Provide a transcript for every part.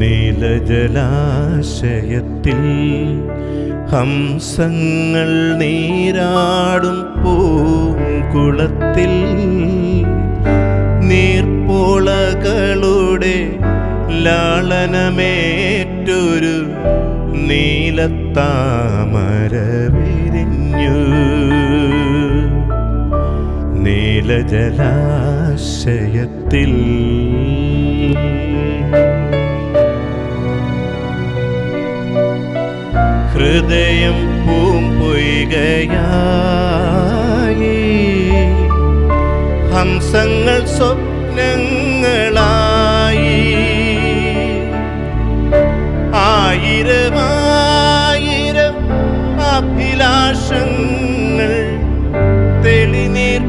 നീലജലാശയത്തിൽ ഹംസങ്ങൾ നീരാടും പൂങ്കുളത്തിൽ നീർപ്പോളകളുടെ ലാളനമേറ്റൊരു നീലത്താമര വിരിഞ്ഞു നീലജലാശയത്തിൽ ഹൃദയം പൂമ്പൊയ്കയായി. ഹംസങ്ങൾ സ്വപ്നങ്ങളായി. ആയിരമായിരം അഭിലാഷങ്ങൾ തെളിനീർ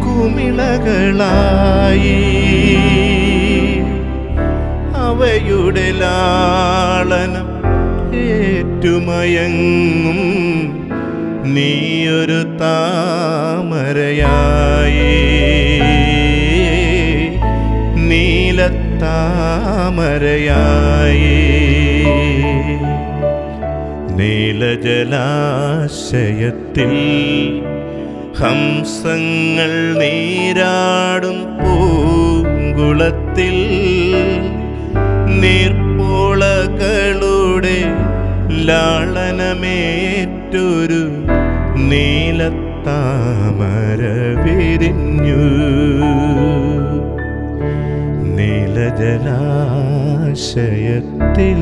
കുമിളകളായി അവയുടെ ലാളനം ഏറ്റുമയങ്ങും നീയൊരു താമരയായി. നീലത്താമരയായി. നീലജലാശയത്തിൽ ഹംസങ്ങൾ നീരാടും പൂങ്കുളത്തിൽ നീർപ്പോളകളുടെ ലാളനമേറ്റൊരു നീലത്താമര വിരിഞ്ഞു നീലജലാശയത്തിൽ